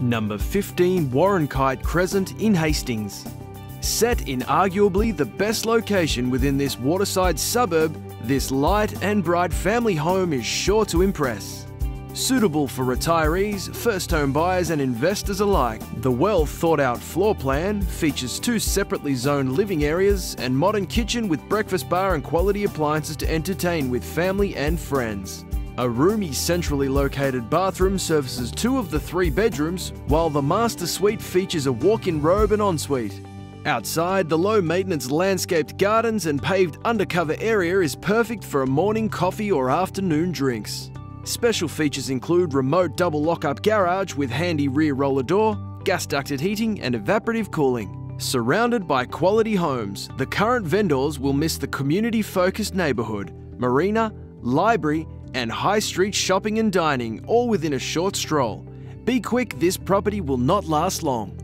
Number 15 Warranqite Crescent in Hastings. Set in arguably the best location within this waterside suburb, this light and bright family home is sure to impress. Suitable for retirees, first home buyers, and investors alike, the well thought out floor plan features two separately zoned living areas and modern kitchen with breakfast bar and quality appliances to entertain with family and friends. A roomy, centrally located bathroom services two of the three bedrooms, while the master suite features a walk in robe and ensuite. Outside, the low maintenance landscaped gardens and paved undercover area is perfect for a morning coffee or afternoon drinks. Special features include remote double lock-up garage with handy rear roller door, gas ducted heating and evaporative cooling. Surrounded by quality homes, the current vendors will miss the community-focused neighbourhood, marina, library and high street shopping and dining all within a short stroll. Be quick, this property will not last long.